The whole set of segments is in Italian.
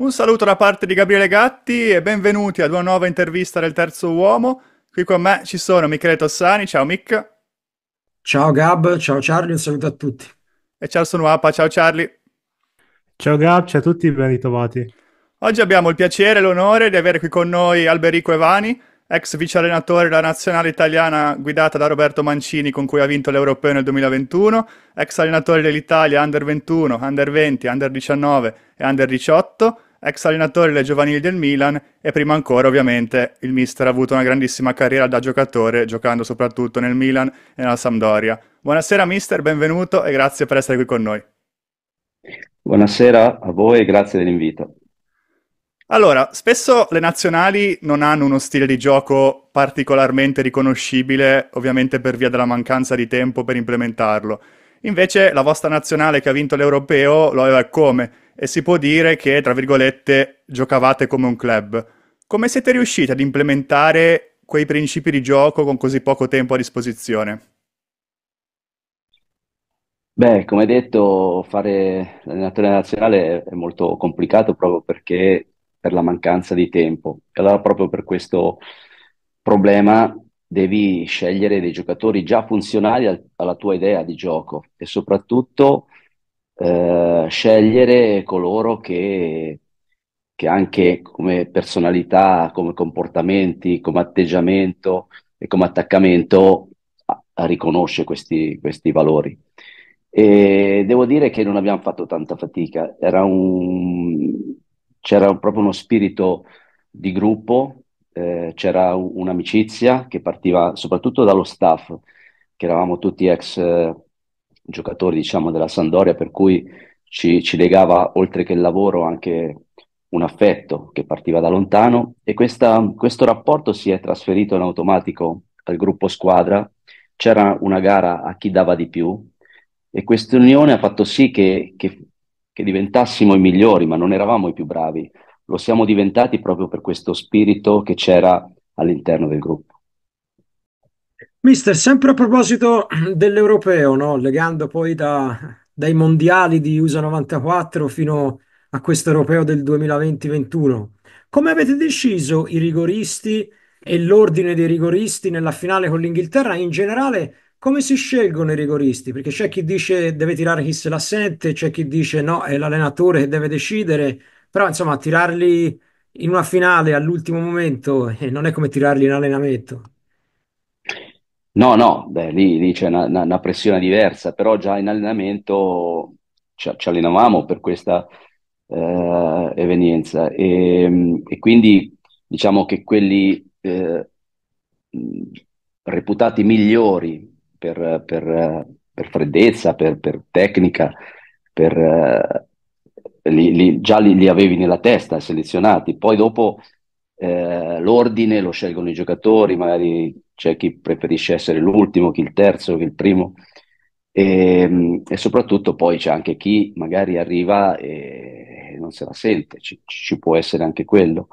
Un saluto da parte di Gabriele Gatti e benvenuti ad una nuova intervista del Terzo Uomo. Qui con me ci sono Michele Tossani, ciao Mick. Ciao Gab, ciao Charlie, un saluto a tutti. E ciao Sonuapa, ciao Charlie. Ciao Gab, ciao a tutti, ben ritrovati. Oggi abbiamo il piacere e l'onore di avere qui con noi Alberico Evani, ex vice allenatore della nazionale italiana guidata da Roberto Mancini con cui ha vinto l'Europeo nel 2021, ex allenatore dell'Italia Under 21, Under 20, Under 19 e Under 18, ex allenatore delle giovanili del Milan e prima ancora ovviamente il mister ha avuto una grandissima carriera da giocatore giocando soprattutto nel Milan e nella Sampdoria. Buonasera mister, benvenuto e grazie per essere qui con noi. Buonasera a voi e grazie dell'invito. Allora, spesso le nazionali non hanno uno stile di gioco particolarmente riconoscibile, ovviamente per via della mancanza di tempo per implementarlo. Invece la vostra nazionale che ha vinto l'Europeo lo aveva come e si può dire che, tra virgolette, giocavate come un club. Come siete riusciti ad implementare quei principi di gioco con così poco tempo a disposizione? Beh, come detto, fare l'allenatore nazionale è molto complicato proprio perché per la mancanza di tempo. E allora proprio per questo problema devi scegliere dei giocatori già funzionali al, alla tua idea di gioco e soprattutto eh, scegliere coloro che, che anche come personalità, come comportamenti, come atteggiamento e come attaccamento a, a riconosce questi, questi valori. E devo dire che non abbiamo fatto tanta fatica, un, c'era proprio uno spirito di gruppo, eh, c'era un'amicizia che partiva soprattutto dallo staff, che eravamo tutti ex eh, giocatori, diciamo, della Sandoria, per cui ci, ci, legava, oltre che il lavoro, anche un affetto che partiva da lontano e questa, questo rapporto si è trasferito in automatico al gruppo squadra. C'era una gara a chi dava di più e questa unione ha fatto sì che, che che diventassimo i migliori, ma non eravamo i più bravi. Lo siamo diventati proprio per questo spirito che c'era all'interno del gruppo. Mister, sempre a proposito dell'europeo, no? legando poi da, dai mondiali di USA 94 fino a questo europeo del 2020-21, come avete deciso i rigoristi e l'ordine dei rigoristi nella finale con l'Inghilterra? In generale, come si scelgono i rigoristi? Perché c'è chi dice deve tirare chi se la sente, c'è chi dice no, è l'allenatore che deve decidere, però insomma tirarli in una finale all'ultimo momento eh, non è come tirarli in allenamento. No, no, beh, lì, lì c'è una, una, una, pressione diversa, però già in allenamento ci, ci allenavamo per questa eh, evenienza e, e, quindi diciamo che quelli eh, reputati migliori per, per, per freddezza, per, per, tecnica, per, eh, li, li, già li, li, avevi nella testa selezionati. Poi dopo eh, l'ordine lo scelgono i giocatori, magari c'è chi preferisce essere l'ultimo, chi il terzo, chi il primo. E, e soprattutto poi c'è anche chi magari arriva e non se la sente, ci, ci può essere anche quello.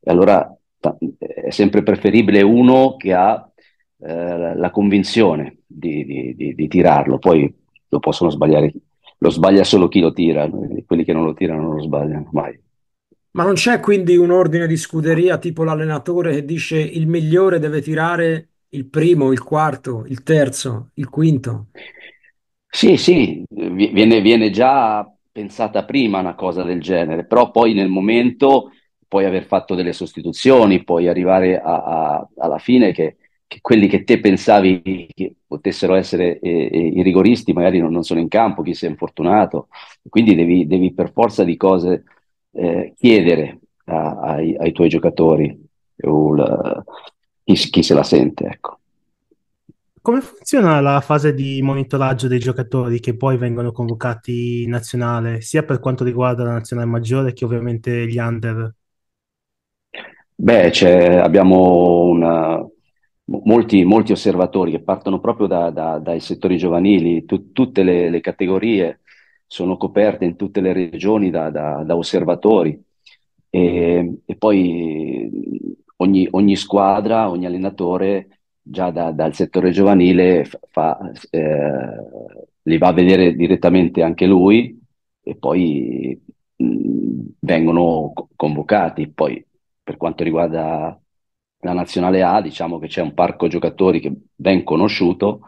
E allora è sempre preferibile uno che ha eh, la convinzione di, di, di, di, tirarlo, poi lo possono sbagliare, lo sbaglia solo chi lo tira, quelli che non lo tirano non lo sbagliano mai. Ma non c'è quindi un ordine di scuderia tipo l'allenatore che dice il migliore deve tirare il primo, il quarto, il terzo, il quinto? Sì, sì, viene, viene già pensata prima una cosa del genere, però poi nel momento puoi aver fatto delle sostituzioni, puoi arrivare a, a, alla fine che che quelli che te pensavi che potessero essere eh, eh, i rigoristi magari non, non, sono in campo, chi si è infortunato, quindi devi, devi per forza di cose eh, chiedere a, ai, ai, tuoi giocatori la, chi, chi, se la sente. Ecco. Come funziona la fase di monitoraggio dei giocatori che poi vengono convocati in nazionale, sia per quanto riguarda la nazionale maggiore che ovviamente gli under? Beh, abbiamo una, molti, molti osservatori che partono proprio da, da, dai settori giovanili, tu, tutte le, le, categorie sono coperte in tutte le regioni da, da osservatori e, e poi ogni, ogni, squadra, ogni allenatore già dal settore giovanile fa, eh, li va a vedere direttamente anche lui e poi mh, vengono co- convocati. Poi per quanto riguarda la nazionale A, diciamo che c'è un parco giocatori che ben conosciuto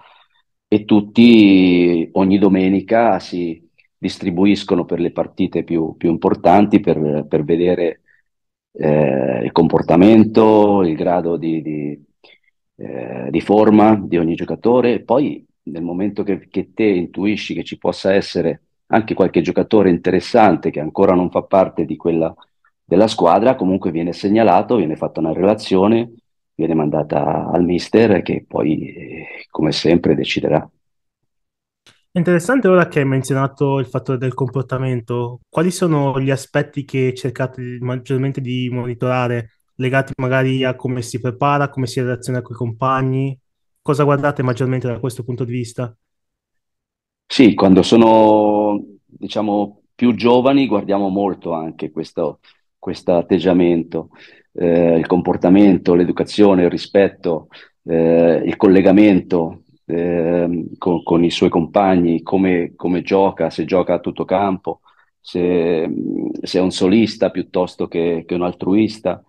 e tutti ogni domenica si distribuiscono per le partite più, più importanti per, per vedere eh, il comportamento, il grado di, di, eh, di forma di ogni giocatore. Poi nel momento che, che te intuisci che ci possa essere anche qualche giocatore interessante che ancora non fa parte di quella della squadra, comunque viene segnalato, viene fatta una relazione, viene mandata al mister che poi, eh, come sempre, deciderà. Interessante ora che hai menzionato il fattore del comportamento. Quali sono gli aspetti che cercate maggiormente di monitorare, legati magari a come si prepara, come si relaziona con i compagni? Cosa guardate maggiormente da questo punto di vista? Sì, quando sono, diciamo, più giovani guardiamo molto anche questo, questo atteggiamento, eh, il comportamento, l'educazione, il rispetto, eh, il collegamento eh, con, con, i suoi compagni, come, come, gioca, se gioca a tutto campo, se, se è un solista piuttosto che, che, un altruista.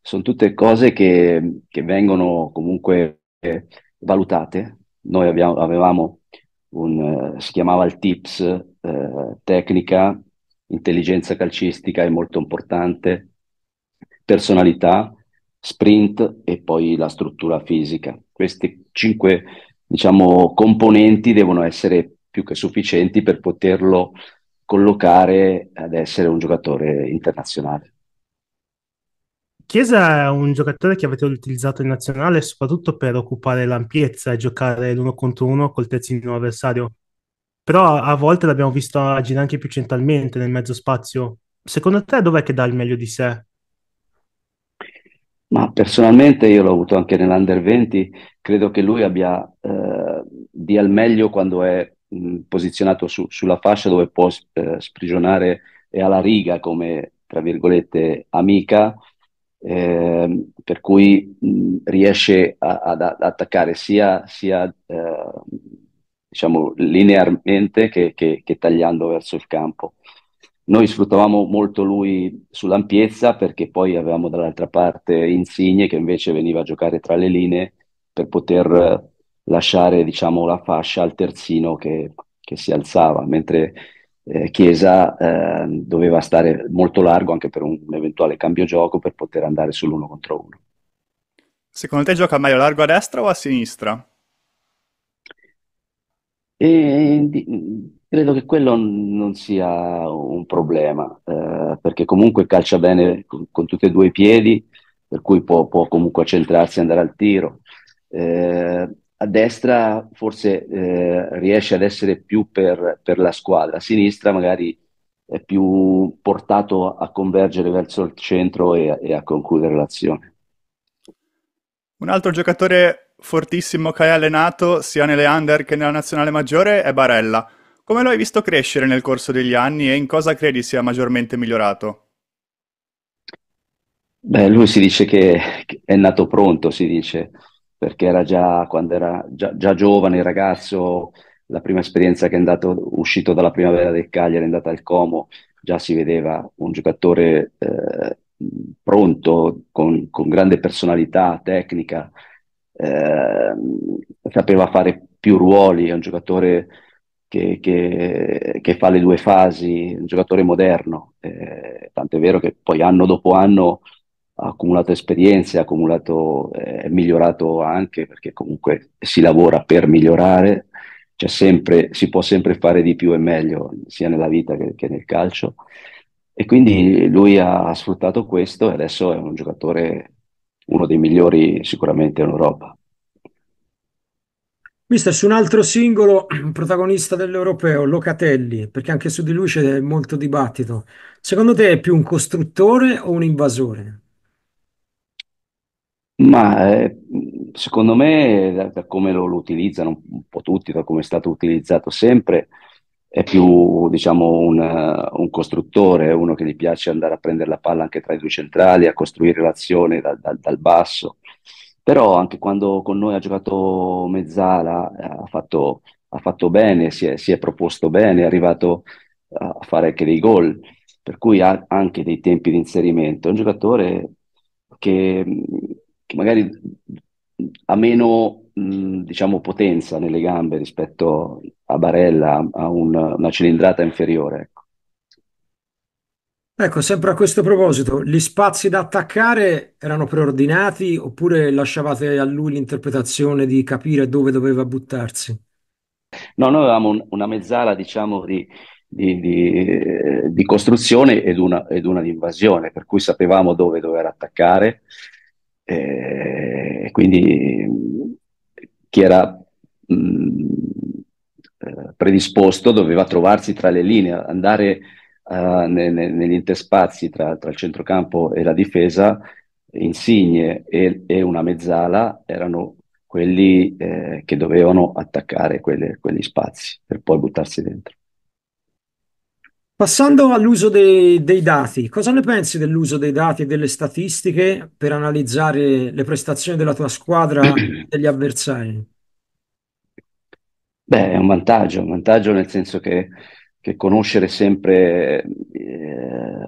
Sono tutte cose che, che vengono comunque valutate. Noi abbiamo, avevamo un, uh, si chiamava il TIPS, uh, tecnica, intelligenza calcistica è molto importante, personalità, sprint e poi la struttura fisica. Questi cinque diciamo, componenti devono essere più che sufficienti per poterlo collocare ad essere un giocatore internazionale. Chiesa è un giocatore che avete utilizzato in nazionale soprattutto per occupare l'ampiezza e giocare l'uno contro uno col terzino avversario. Però a volte l'abbiamo visto agire anche più centralmente nel mezzo spazio. Secondo te dov'è che dà il meglio di sé? Ma personalmente io l'ho avuto anche nell'Under 20, credo che lui abbia eh, dia il meglio quando è mh, posizionato su, sulla fascia dove può eh, sprigionare e alla riga come, tra virgolette, amica, eh, per cui mh, riesce ad attaccare sia, sia eh, diciamo, linearmente che, che, che tagliando verso il campo. Noi sfruttavamo molto lui sull'ampiezza perché poi avevamo dall'altra parte Insigne che invece veniva a giocare tra le linee per poter lasciare diciamo, la fascia al terzino che, che si alzava, mentre eh, Chiesa eh, doveva stare molto largo anche per un, un eventuale cambio gioco per poter andare sull'uno contro uno. Secondo te gioca meglio largo a destra o a sinistra? E, credo che quello non sia un problema, eh, perché comunque calcia bene con, con, tutti e due i piedi, per cui può, può comunque accentrarsi e andare al tiro. Eh, a destra forse eh, riesce ad essere più per, per, la squadra, a sinistra magari è più portato a convergere verso il centro e, e a concludere l'azione. Un altro giocatore fortissimo che hai allenato sia nelle under che nella nazionale maggiore è Barella. Come lo hai visto crescere nel corso degli anni e in cosa credi sia maggiormente migliorato? Beh, lui si dice che, è nato pronto, si dice, perché era già quando era già, già giovane, ragazzo, la prima esperienza che è andato, uscito dalla primavera del Cagliari, è andato al Como, già si vedeva un giocatore eh, pronto, con, con, grande personalità, tecnica, eh, sapeva fare più ruoli, è un giocatore che, che, che, fa le due fasi, un giocatore moderno, eh, tant'è vero che poi anno dopo anno ha accumulato esperienze, ha accumulato, eh, è migliorato anche perché comunque si lavora per migliorare, sempre, si può sempre fare di più e meglio, sia nella vita che, che nel calcio. E quindi lui ha sfruttato questo e adesso è un giocatore, uno dei migliori sicuramente in Europa. Mister, su un altro singolo protagonista dell'Europeo, Locatelli, perché anche su di lui c'è molto dibattito. Secondo te è più un costruttore o un invasore? Ma eh, secondo me, da, da come lo, lo utilizzano un po' tutti, da come è stato utilizzato sempre, è più, diciamo, un, un costruttore, uno che gli piace andare a prendere la palla anche tra i due centrali, a costruire l'azione da, da, dal basso. Però anche quando con noi ha giocato mezzala, ha fatto, ha fatto bene, si è, si è proposto bene, è arrivato a fare anche dei gol. per cui ha anche dei tempi di inserimento. È un giocatore che, che magari ha meno diciamo, potenza nelle gambe rispetto a Barella, ha un, una cilindrata inferiore. Ecco. Sempre a questo proposito, gli spazi da attaccare erano preordinati oppure lasciavate a lui l'interpretazione di capire dove doveva buttarsi? No, noi avevamo un- una mezzala, diciamo, di, di- di, eh, di costruzione ed una, ed una di invasione, per cui sapevamo dove dover attaccare, e quindi chi era mh, eh, predisposto doveva trovarsi tra le linee, andare eh, ne- ne- negli interspazi tra, tra il centrocampo e la difesa, Insigne e, e una mezzala erano quelli eh, che dovevano attaccare quelle- quegli spazi per poi buttarsi dentro. Passando all'uso dei, dei dati, cosa ne pensi dell'uso dei dati e delle statistiche per analizzare le prestazioni della tua squadra e degli avversari? Beh, è un vantaggio, un vantaggio nel senso che, che conoscere sempre eh,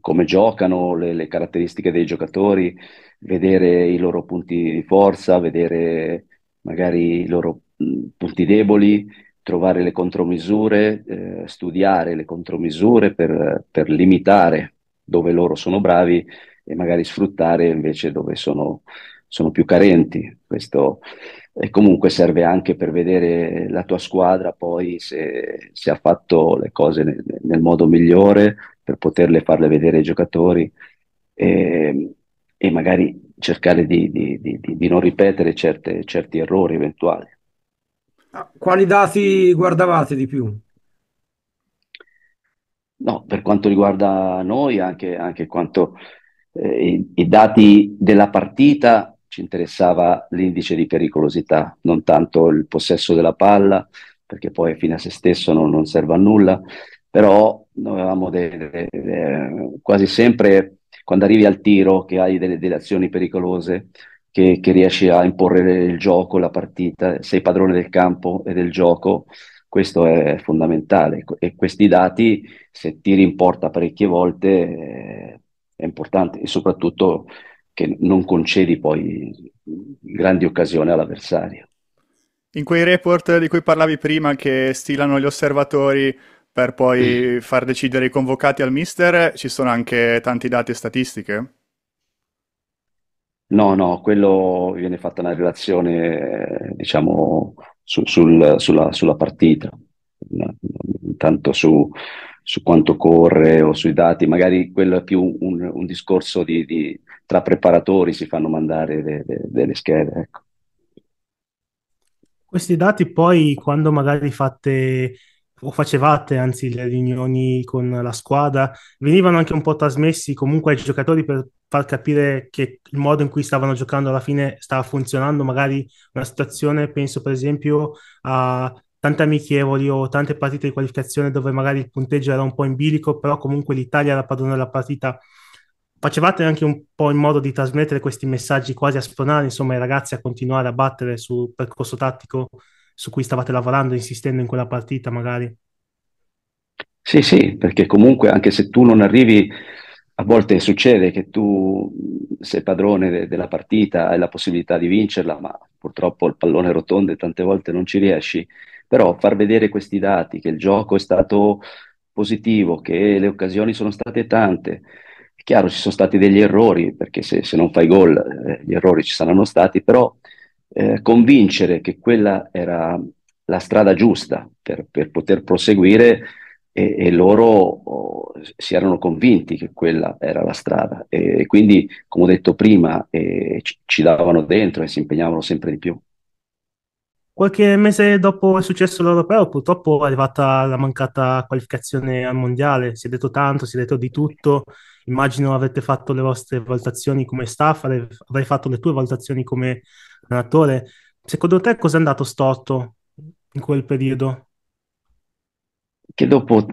come giocano, le, le caratteristiche dei giocatori, vedere i loro punti di forza, vedere magari i loro mh, punti deboli, trovare le contromisure, eh, studiare le contromisure per, per limitare dove loro sono bravi e magari sfruttare invece dove sono, sono più carenti. Questo e comunque serve anche per vedere la tua squadra poi se, se ha fatto le cose nel, nel modo migliore per poterle farle vedere ai giocatori e, e magari cercare di, di- di- di- non ripetere certe- certi errori eventuali. Ah, Quali dati guardavate di più? No, per quanto riguarda noi, anche, anche quanto eh, i, i dati della partita, ci interessava l'indice di pericolosità, non tanto il possesso della palla, perché poi fino a se stesso non, non serve a nulla, però noi avevamo delle- delle- quasi sempre, quando arrivi al tiro, che hai delle, delle azioni pericolose, che, che riesci a imporre il gioco, la partita, sei padrone del campo e del gioco, questo è fondamentale. E questi dati se tiri in porta parecchie volte eh, è importante e soprattutto che non concedi poi grandi occasioni all'avversario. In quei report di cui parlavi prima che stilano gli osservatori per poi far decidere i convocati al mister, ci sono anche tanti dati e statistiche? No, no, quello viene fatta una relazione, eh, diciamo, su- sul- sulla, sulla partita, no, non tanto su, su quanto corre o sui dati, magari quello è più un, un discorso di, di- tra preparatori, si fanno mandare de- de- delle schede, ecco. Questi dati poi, quando magari fate o facevate, anzi, le riunioni con la squadra, venivano anche un po' trasmessi comunque ai giocatori per far capire che il modo in cui stavano giocando alla fine stava funzionando, magari una situazione, penso per esempio a tante amichevoli o tante partite di qualificazione dove magari il punteggio era un po' in bilico, però comunque l'Italia era padrona della partita. Facevate anche un po' in modo di trasmettere questi messaggi quasi a spronare, insomma, i ragazzi a continuare a battere sul percorso tattico su cui stavate lavorando, insistendo in quella partita, magari. Sì, sì, perché comunque anche se tu non arrivi, a volte succede che tu sei padrone de- della partita, hai la possibilità di vincerla, ma purtroppo il pallone rotonda e tante volte non ci riesci. Però far vedere questi dati, che il gioco è stato positivo, che le occasioni sono state tante. È chiaro, ci sono stati degli errori, perché se, se non fai gol, eh, gli errori ci saranno stati, però eh, convincere che quella era la strada giusta per, per poter proseguire e, e loro oh, si erano convinti che quella era la strada e quindi, come ho detto prima, eh, ci, ci davano dentro e si impegnavano sempre di più. Qualche mese dopo il successo dell'Europeo, purtroppo è arrivata la mancata qualificazione al mondiale. Si è detto tanto, si è detto di tutto. Immagino avrete fatto le vostre valutazioni come staff, avrai fatto le tue valutazioni come allenatore. Secondo te cosa è andato storto in quel periodo? Che dopo,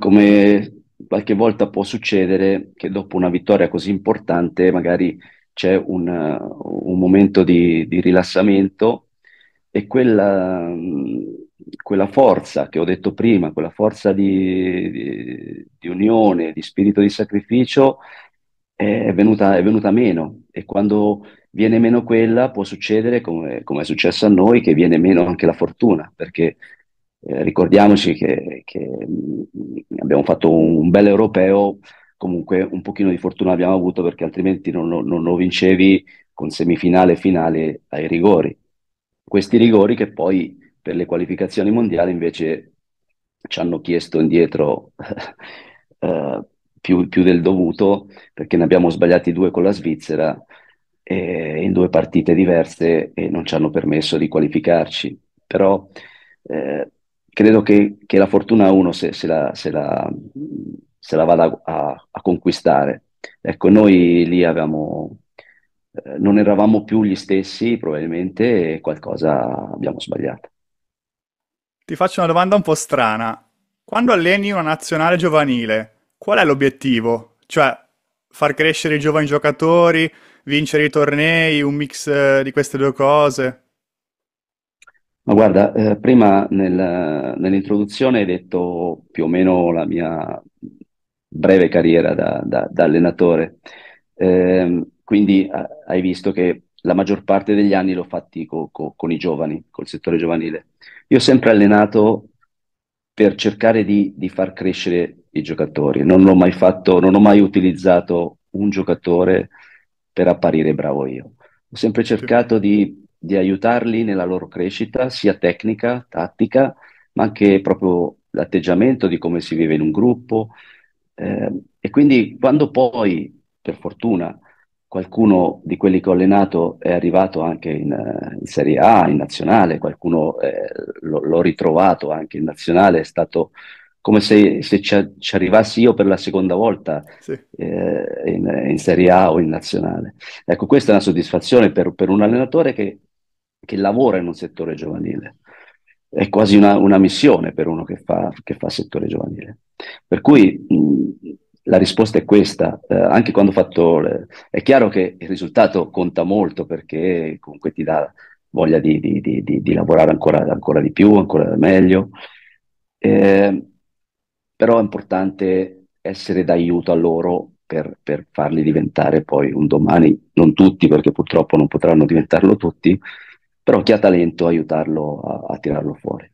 come qualche volta può succedere, che dopo una vittoria così importante magari c'è un, un momento di, di rilassamento e quella, quella forza che ho detto prima, quella forza di, di- di unione, di spirito di sacrificio, è venuta, è venuta meno. E quando viene meno quella, può succedere, come, come è successo a noi, che viene meno anche la fortuna, perché eh, ricordiamoci che, che, mh, abbiamo fatto un bel europeo, comunque un pochino di fortuna abbiamo avuto perché altrimenti non, non- non lo vincevi con semifinale e finale ai rigori. Questi rigori che poi per le qualificazioni mondiali invece ci hanno chiesto indietro eh, più, più del dovuto perché ne abbiamo sbagliati due con la Svizzera eh, in due partite diverse e non ci hanno permesso di qualificarci. Però eh, credo che, che la fortuna uno se, se la, se la- se la vada a, a conquistare. Ecco, noi lì avevamo, non eravamo più gli stessi, probabilmente, e qualcosa abbiamo sbagliato. Ti faccio una domanda un po' strana. Quando alleni una nazionale giovanile, qual è l'obiettivo? Cioè, far crescere i giovani giocatori, vincere i tornei, un mix eh, di queste due cose? Ma guarda, eh, prima nel- nell'introduzione hai detto più o meno la mia breve carriera da, da- da allenatore. Ehm, quindi eh, hai visto che la maggior parte degli anni l'ho fatti co- co- con i giovani, col settore giovanile. Io ho sempre allenato per cercare di, di far crescere i giocatori. Non l'ho mai fatto, non ho mai utilizzato un giocatore per apparire bravo io. Ho sempre cercato di, di aiutarli nella loro crescita, sia tecnica, tattica, ma anche proprio l'atteggiamento di come si vive in un gruppo. Eh, e quindi quando poi, per fortuna, qualcuno di quelli che ho allenato è arrivato anche in, eh, in Serie A, in nazionale, qualcuno eh, l'ho l'ho ritrovato anche in nazionale, è stato come se, se ci, ci arrivassi io per la seconda volta Sì. eh, in, in Serie A o in nazionale. Ecco, questa è una soddisfazione per, per un allenatore che, che lavora in un settore giovanile. È quasi una, una missione per uno che fa, che fa settore giovanile. Per cui mh, la risposta è questa. Eh, anche quando ho fatto... le- È chiaro che il risultato conta molto perché comunque ti dà voglia di, di- di- di- lavorare ancora, ancora di più, ancora meglio. Eh, però è importante essere d'aiuto a loro per, per farli diventare poi un domani, non tutti, perché purtroppo non potranno diventarlo tutti, però chi ha talento aiutarlo a, a tirarlo fuori.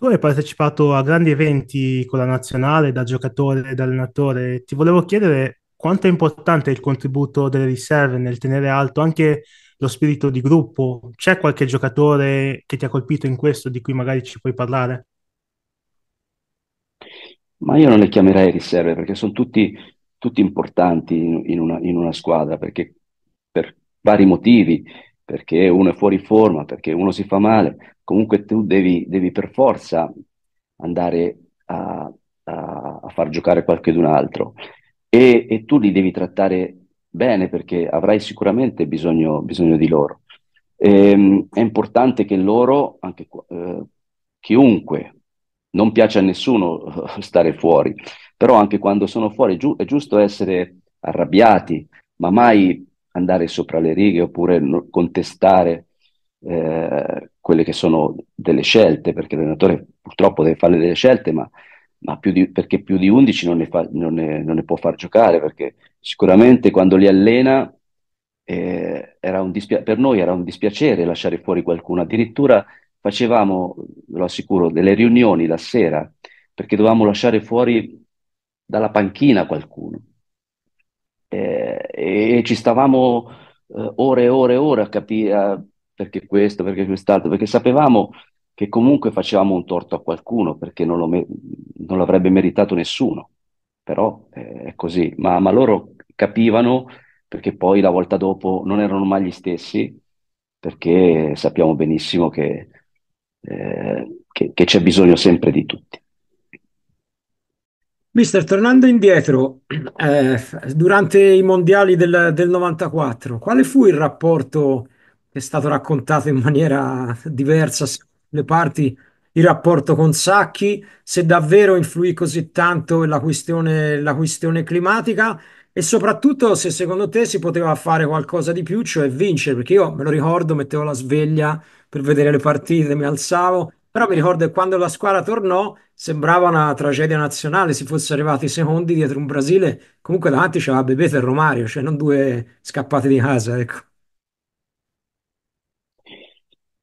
Tu hai partecipato a grandi eventi con la nazionale da giocatore e da allenatore. Ti volevo chiedere quanto è importante il contributo delle riserve nel tenere alto anche lo spirito di gruppo. C'è qualche giocatore che ti ha colpito in questo di cui magari ci puoi parlare? Ma io non le chiamerei riserve perché sono tutti, tutti importanti in, in una, in una squadra, perché per vari motivi, perché uno è fuori forma, perché uno si fa male, comunque tu devi, devi per forza andare a, a- a far giocare qualcun altro e, e tu li devi trattare bene perché avrai sicuramente bisogno, bisogno di loro. Ehm, è importante che loro, anche eh, chiunque, non piace a nessuno stare fuori, però anche quando sono fuori giu- è giusto essere arrabbiati, ma mai andare sopra le righe oppure contestare eh, quelle che sono delle scelte, perché l'allenatore purtroppo deve fare delle scelte, ma, ma più di, perché più di 11 non ne, fa- non ne- non ne può far giocare, perché sicuramente quando li allena eh, dispia- per noi era un dispiacere lasciare fuori qualcuno, addirittura facevamo, ve lo assicuro, delle riunioni la sera perché dovevamo lasciare fuori dalla panchina qualcuno. Eh, e ci stavamo eh, ore e ore e ore a capire perché questo, perché quest'altro, perché sapevamo che comunque facevamo un torto a qualcuno perché non lo me- non l'avrebbe meritato nessuno, però eh, è così, ma, ma loro capivano perché poi la volta dopo non erano mai gli stessi, perché sappiamo benissimo che, eh, che che c'è bisogno sempre di tutti. Mister, tornando indietro, eh, durante i mondiali del, del 94, quale fu il rapporto è stato raccontato in maniera diversa, le parti, il rapporto con Sacchi, se davvero influì così tanto la questione, la questione climatica e soprattutto se secondo te si poteva fare qualcosa di più, cioè vincere, perché io me lo ricordo, mettevo la sveglia per vedere le partite, mi alzavo, però mi ricordo che quando la squadra tornò sembrava una tragedia nazionale, si fosse arrivati secondi dietro un Brasile, comunque davanti c'era Bebeto e Romario, cioè non due scappati di casa, ecco.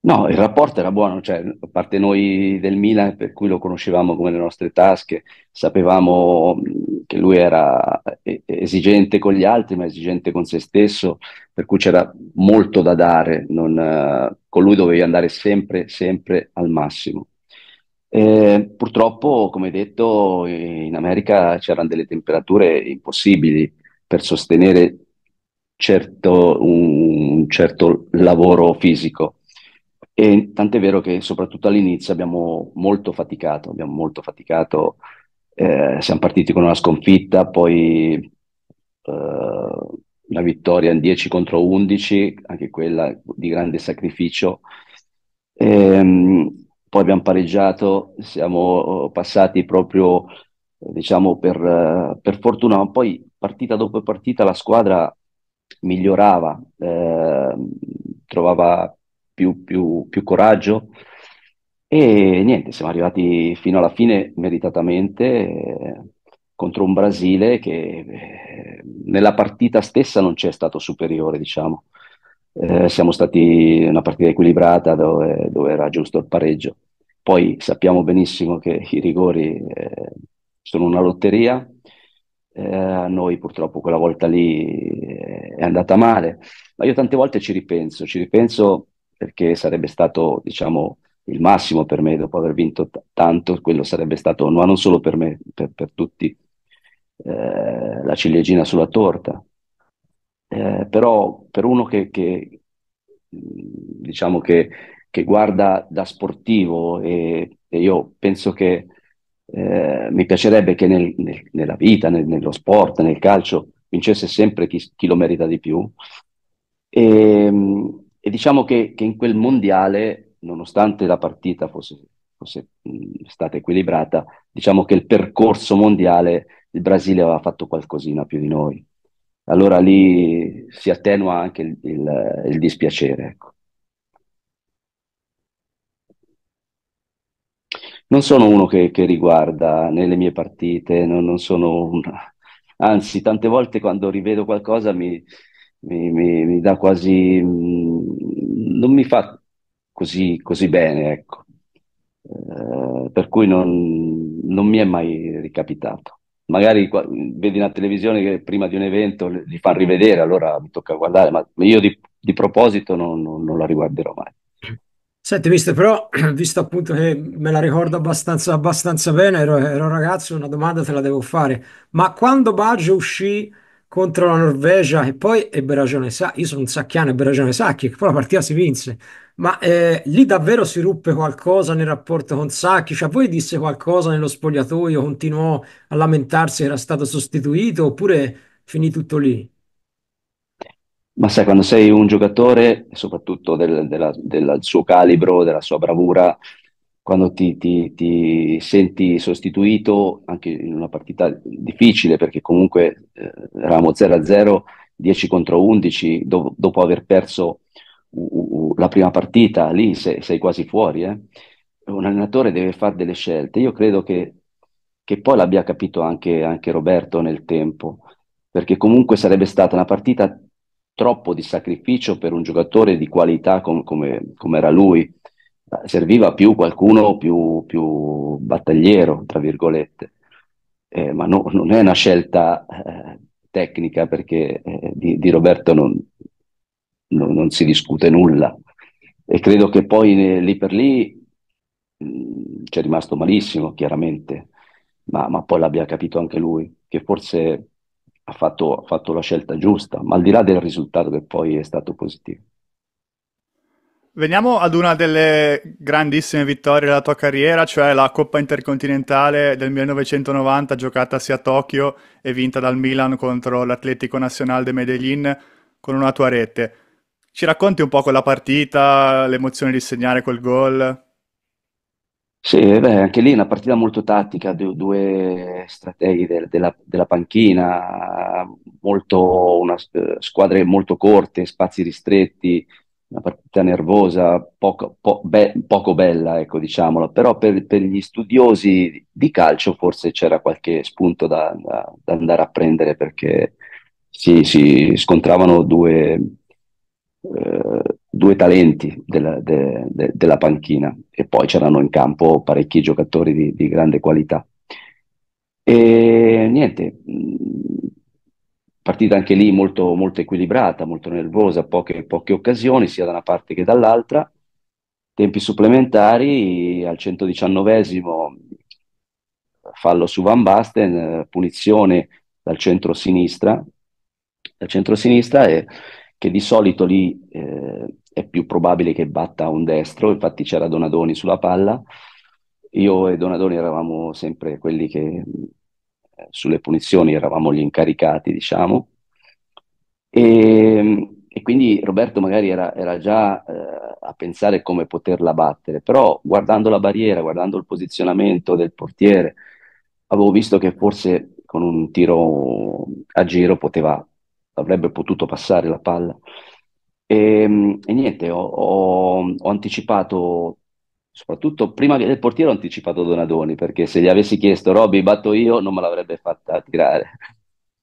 No, il rapporto era buono, cioè, a parte noi del Milan, per cui lo conoscevamo come le nostre tasche, sapevamo che lui era eh, esigente con gli altri, ma esigente con se stesso, per cui c'era molto da dare, non, eh, con lui dovevi andare sempre, sempre al massimo. E purtroppo, come detto, in America c'erano delle temperature impossibili per sostenere certo, un un certo lavoro fisico. E tant'è vero che soprattutto all'inizio abbiamo molto faticato, abbiamo molto faticato, eh, siamo partiti con una sconfitta, poi eh, una vittoria in 10 contro 11, anche quella di grande sacrificio. Ehm, poi abbiamo pareggiato, siamo passati proprio, diciamo, per, per fortuna, ma poi partita dopo partita la squadra migliorava, eh, trovava più, più, più coraggio e niente, siamo arrivati fino alla fine meritatamente eh, contro un Brasile che eh, nella partita stessa non c'è stato superiore, diciamo. Eh, siamo stati una partita equilibrata dove, dove, era giusto il pareggio. Poi sappiamo benissimo che i rigori eh, sono una lotteria. Eh, a noi purtroppo quella volta lì eh, è andata male, ma io tante volte ci ripenso, ci ripenso perché sarebbe stato, diciamo, il massimo per me dopo aver vinto t- tanto, quello sarebbe stato, ma non solo per me, per, per tutti, eh, la ciliegina sulla torta. Eh, però per uno che, che diciamo che, che, guarda da sportivo e, e io penso che eh, mi piacerebbe che nel, nel, nella vita, nel, nello sport, nel calcio, vincesse sempre chi, chi lo merita di più. E, e diciamo che, che, in quel mondiale, nonostante la partita fosse, fosse mh, stata equilibrata, diciamo che il percorso mondiale il Brasile aveva fatto qualcosina più di noi. Allora lì si attenua anche il, il, il dispiacere. Ecco. Non sono uno che, che riguarda nelle mie partite, non, non sono un... anzi, tante volte quando rivedo qualcosa mi, mi, mi, mi dà quasi, mm, non mi fa così, così bene, ecco. Eh, per cui non, non mi è mai ricapitato. Magari qua- vedi una televisione che prima di un evento li fa rivedere, allora mi tocca guardare, ma io di, di proposito non, non- non la riguarderò mai. Senti, mister, però, visto appunto che me la ricordo abbastanza, abbastanza bene, ero, ero ragazzo, una domanda te la devo fare. Ma quando Baggio uscì contro la Norvegia, e poi ebbe ragione Sacchi, io sono un sacchiano, ebbe ragione Sacchi, che poi la partita si vinse, ma eh, lì davvero si ruppe qualcosa nel rapporto con Sacchi? Cioè, poi disse qualcosa nello spogliatoio, continuò a lamentarsi che era stato sostituito, oppure finì tutto lì? Ma sai, quando sei un giocatore, soprattutto del, della- del suo calibro, della sua bravura, quando ti, ti- ti senti sostituito anche in una partita difficile, perché comunque eh, eravamo 0-0, 10 contro 11, do- dopo aver perso u- u- la prima partita, lì sei, sei quasi fuori, eh. Un allenatore deve fare delle scelte. Io credo che, che poi l'abbia capito anche, anche Roberto nel tempo, perché comunque sarebbe stata una partita troppo di sacrificio per un giocatore di qualità com- come, come era lui. Serviva più qualcuno più, più battagliero, tra virgolette. Eh, ma no- non è una scelta eh, tecnica perché eh, di, di Roberto non, non- non si discute nulla. E credo che poi eh, lì per lì mh, ci è rimasto malissimo, chiaramente, ma, ma poi l'abbia capito anche lui, che forse ha fatto, ha fatto la scelta giusta, ma al di là del risultato che poi è stato positivo. Veniamo ad una delle grandissime vittorie della tua carriera, cioè la Coppa Intercontinentale del 1990, giocatasi a Tokyo e vinta dal Milan contro l'Atletico Nacional de Medellín con una tua rete. Ci racconti un po' quella partita, l'emozione di segnare quel gol? Sì, beh, anche lì una partita molto tattica, du- due strateghi del- della, della panchina, molto, una, eh, squadre molto corte, spazi ristretti, una partita nervosa, poco, po- be- poco bella, ecco, diciamolo, però per, per, gli studiosi di calcio forse c'era qualche spunto da, da, da andare a prendere perché si, si scontravano due, eh, due talenti della, de, de, della, panchina e poi c'erano in campo parecchi giocatori di, di grande qualità. E niente, partita anche lì molto, molto equilibrata, molto nervosa, poche, poche, occasioni sia da una parte che dall'altra. Tempi supplementari al 119esimo fallo su Van Basten, punizione dal centro-sinistra, dal centro-sinistra e, che di solito lì eh, è più probabile che batta un destro, infatti c'era Donadoni sulla palla, io e Donadoni eravamo sempre quelli che sulle punizioni eravamo gli incaricati, diciamo, e, e quindi Roberto magari era, era già eh, a pensare come poterla battere, però guardando la barriera, guardando il posizionamento del portiere, avevo visto che forse con un tiro a giro poteva, avrebbe potuto passare la palla. E, e niente, ho, ho, ho anticipato soprattutto prima del portiere ho anticipato Donadoni, perché se gli avessi chiesto Robby batto io non me l'avrebbe fatta tirare.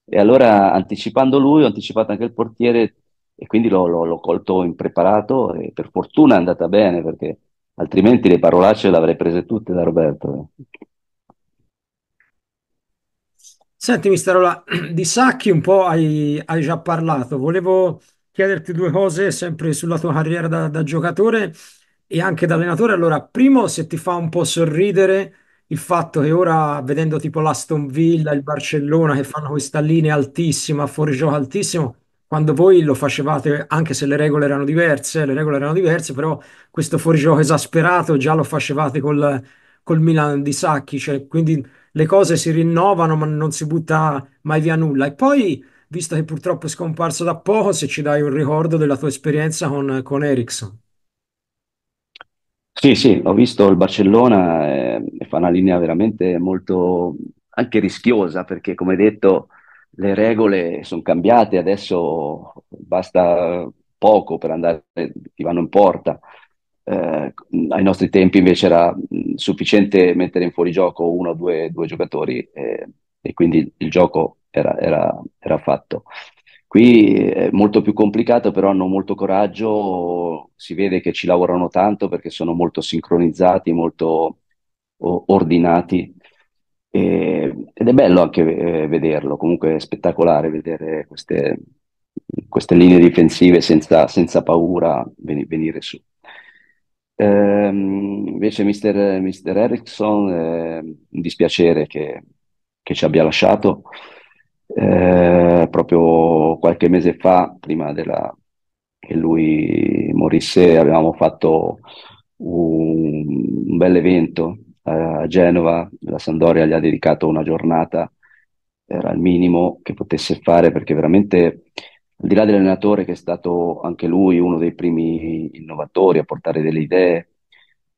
E allora anticipando lui ho anticipato anche il portiere e quindi l'ho, l'ho, l'ho colto impreparato e per fortuna è andata bene perché altrimenti le parolacce le avrei prese tutte da Roberto. Senti, mister Ola, di Sacchi un po' hai, hai già parlato. Volevo chiederti due cose sempre sulla tua carriera da, da giocatore e anche da allenatore. Allora, primo, se ti fa un po' sorridere il fatto che ora, vedendo tipo l'Aston Villa, il Barcellona, che fanno questa linea altissima, fuorigioco altissimo, quando voi lo facevate, anche se le regole erano diverse, le regole erano diverse, però questo fuorigioco esasperato già lo facevate col, col Milan di Sacchi, cioè, quindi le cose si rinnovano, ma non si butta mai via nulla. E poi, visto che purtroppo è scomparso da poco, se ci dai un ricordo della tua esperienza con, con Ericsson. Sì, sì, ho visto il Barcellona eh, fa una linea veramente molto anche rischiosa perché, come detto, le regole sono cambiate, adesso basta poco per andare, ti vanno in porta. Eh, ai nostri tempi invece era sufficiente mettere in fuorigioco uno o due, due giocatori eh, e quindi il gioco era, era, era fatto. Qui è molto più complicato, però hanno molto coraggio, si vede che ci lavorano tanto perché sono molto sincronizzati, molto ordinati e, ed è bello anche eh, vederlo, comunque è spettacolare vedere queste, queste linee difensive senza, senza paura venire, venire su. Ehm, invece Mister, Mister Ericsson, è un dispiacere che, che ci abbia lasciato eh, proprio qualche mese fa, prima della, che lui morisse, avevamo fatto un, un bel evento a Genova, la Sandoria gli ha dedicato una giornata, era il minimo che potesse fare perché veramente al di là dell'allenatore che è stato anche lui uno dei primi innovatori a portare delle idee,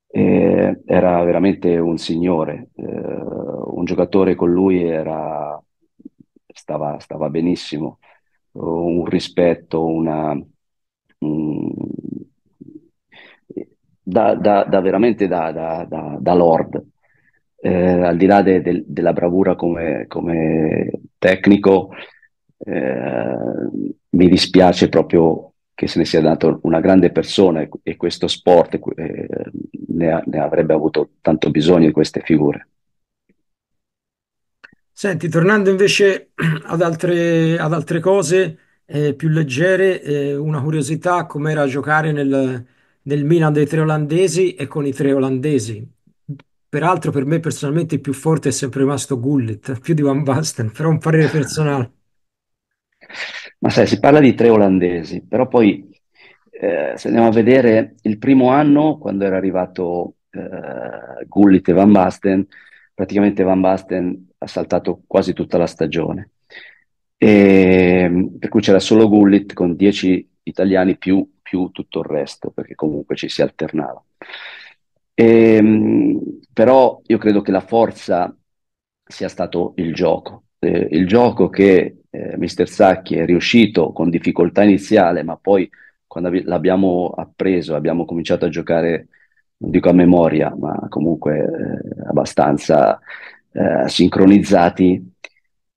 eh, era veramente un signore, eh, un giocatore con lui era stava, stava benissimo, un rispetto, una, un, da, da, da, veramente da, da lord. Eh, al di là de, de, della bravura come, come tecnico, eh, mi dispiace proprio che se ne sia dato una grande persona e, e questo sport eh, ne, ne avrebbe avuto tanto bisogno di queste figure. Senti, tornando invece ad altre, ad altre cose eh, più leggere, eh, una curiosità, com'era giocare nel, nel Milan dei tre olandesi e con i tre olandesi. Peraltro per me personalmente il più forte è sempre rimasto Gullit, più di Van Basten, però un parere personale. Ma sai, si parla di tre olandesi, però poi eh, se andiamo a vedere il primo anno, quando era arrivato eh, Gullit e Van Basten, praticamente Van Basten ha saltato quasi tutta la stagione. E, per cui c'era solo Gullit con 10 italiani più, più, tutto il resto, perché comunque ci si alternava. E, però io credo che la forza sia stato il gioco. Eh, il gioco che eh, Mister Sacchi è riuscito con difficoltà iniziale, ma poi quando l'abbiamo appreso, abbiamo cominciato a giocare, non dico a memoria, ma comunque eh, abbastanza eh, sincronizzati,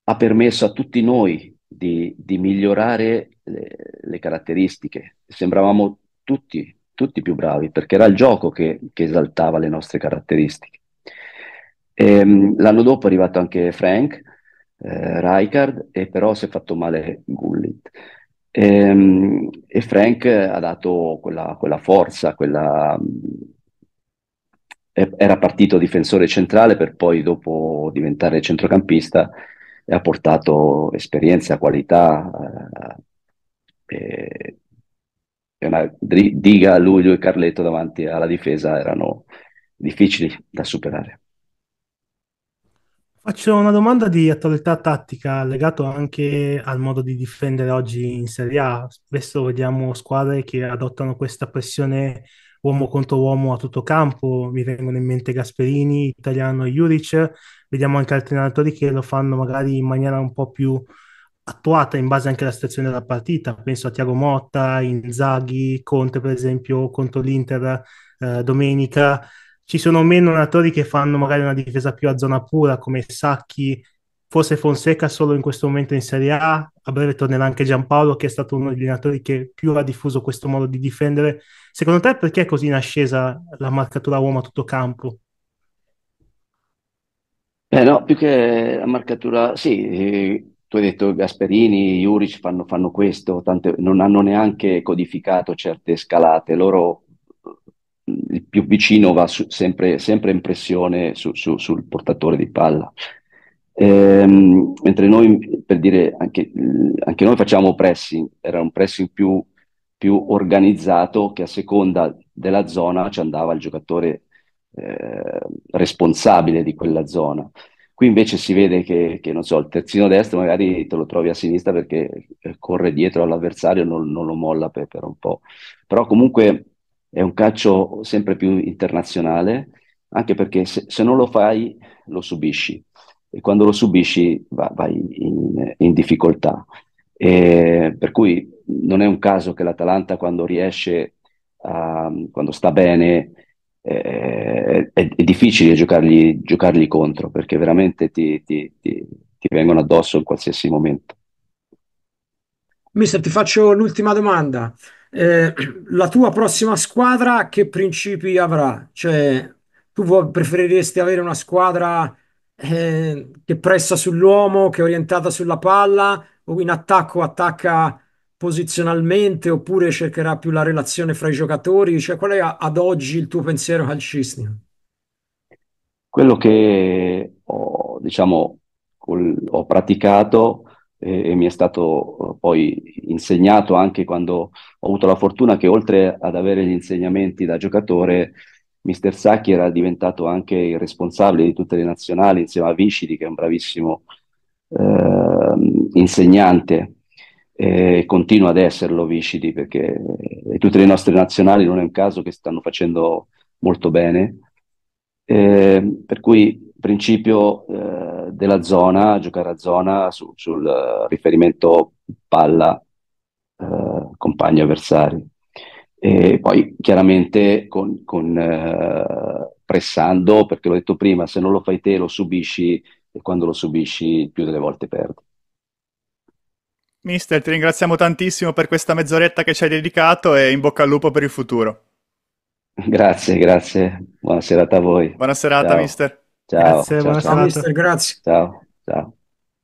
ha permesso a tutti noi di, di migliorare le, le, caratteristiche. Sembravamo tutti, tutti più bravi, perché era il gioco che, che esaltava le nostre caratteristiche. E, ehm, l'anno dopo è arrivato anche Frank, eh, Rijkaard, e però si è fatto male Gullit. E, ehm, e Frank ha dato quella, quella forza, quella, era partito difensore centrale per poi dopo diventare centrocampista e ha portato esperienza, qualità. Eh, e una diga lui e Carletto davanti alla difesa erano difficili da superare. Faccio una domanda di attualità tattica legato anche al modo di difendere oggi in Serie A. Spesso vediamo squadre che adottano questa pressione uomo contro uomo a tutto campo, mi vengono in mente Gasperini, Italiano e Juric, vediamo anche altri allenatori che lo fanno magari in maniera un po' più attuata in base anche alla situazione della partita, penso a Tiago Motta, Inzaghi, Conte per esempio contro l'Inter eh, domenica, ci sono meno allenatori che fanno magari una difesa più a zona pura come Sacchi, forse Fonseca solo in questo momento in Serie A, a breve tornerà anche Giampaolo che è stato uno degli allenatori che più ha diffuso questo modo di difendere. Secondo te perché è così in ascesa la marcatura uomo a tutto campo? Eh no, più che la marcatura, sì, tu hai detto Gasperini, Juric fanno, fanno questo, tante, non hanno neanche codificato certe scalate, loro il più vicino va su, sempre, sempre, in pressione su, su, sul portatore di palla. Ehm, mentre noi, per dire, anche, anche, noi facciamo pressing, era un pressing più, più, organizzato che a seconda della zona ci andava il giocatore eh, responsabile di quella zona. Qui invece si vede che, che, non so, il terzino destro magari te lo trovi a sinistra perché eh, corre dietro all'avversario e non, non, lo molla per, per un po'. Però comunque è un calcio sempre più internazionale, anche perché se, se non lo fai lo subisci e quando lo subisci va, vai in, in difficoltà. E per cui non è un caso che l'Atalanta quando riesce, a, quando sta bene, eh, è, è, difficile giocargli, giocargli, contro perché veramente ti, ti, ti, ti vengono addosso in qualsiasi momento. Mister, ti faccio l'ultima domanda. Eh, la tua prossima squadra che principi avrà? Cioè, tu preferiresti avere una squadra eh, che pressa sull'uomo, che è orientata sulla palla, o in attacco attacca posizionalmente, oppure cercherà più la relazione fra i giocatori? Cioè, qual è ad oggi il tuo pensiero calcistico? Quello che ho, diciamo, col, ho praticato e, e, mi è stato poi insegnato anche quando ho avuto la fortuna che oltre ad avere gli insegnamenti da giocatore, Mister Sacchi era diventato anche il responsabile di tutte le nazionali insieme a Vicidi, che è un bravissimo eh, insegnante, e continua ad esserlo Vicidi perché tutte le nostre nazionali non è un caso che stanno facendo molto bene. Eh, per cui principio eh, della zona, giocare a zona su, sul riferimento palla, eh, compagni avversari. E poi chiaramente con, con, eh, pressando, perché l'ho detto prima, se non lo fai te lo subisci e quando lo subisci più delle volte perdi. Mister, ti ringraziamo tantissimo per questa mezz'oretta che ci hai dedicato e in bocca al lupo per il futuro. Grazie, grazie. Buona serata a voi. Buona serata, ciao. mister. Ciao. Grazie, ciao, buona ciao. serata. Mister, grazie. Ciao, ciao.